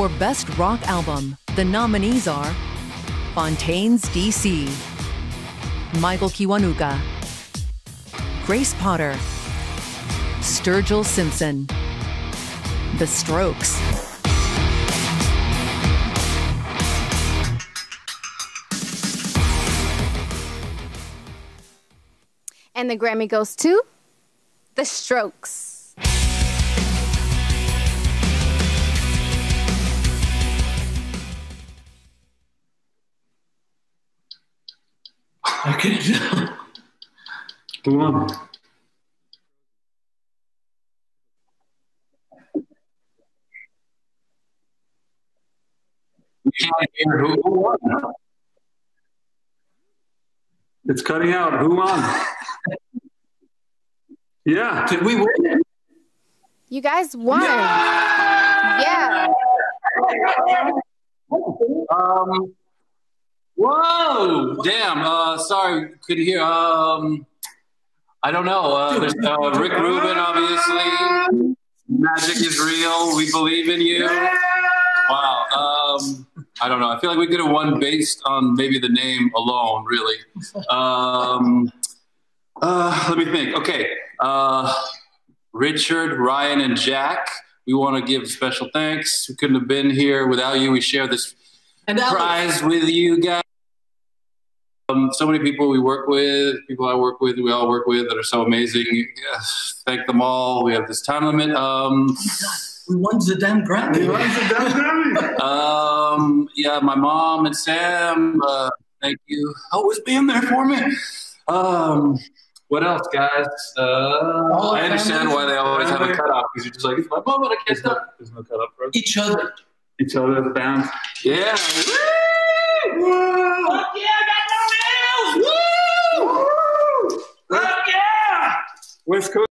For Best Rock Album, the nominees are Fontaines DC, Michael Kiwanuka, Grace Potter, Sturgill Simpson, The Strokes. And the Grammy goes to The Strokes. Okay. Who won? We can't hear who, who won. It's cutting out. Who won? yeah. Did we win? You guys won. Yeah. Um. Whoa! Damn. Uh, sorry, couldn't hear. Um, I don't know. Uh, there's uh, Rick Rubin, obviously. Magic is real. We believe in you. Wow. Um, I don't know. I feel like we could have won based on maybe the name alone. Really. Um, uh, let me think. Okay. Uh, Richard, Ryan, and Jack. We want to give special thanks. We couldn't have been here without you. We share this prize with you guys. Um, so many people we work with, people I work with, we all work with that are so amazing. Yes, thank them all. We have this time limit. Um, We won Zidane Grammy. We won the damn Grammy. um, yeah, my mom and Sam, uh, thank you. Always being there for me. Um, what else, guys? Uh, All I understand why they always have a together. cutoff because you're just like, it's my mom, but I can't stop. There's no cutoff for us. Each other. Each other, the bands. Yeah. Woo! Fuck yeah, I got no nails! Woo! Fuck yeah! West Coast.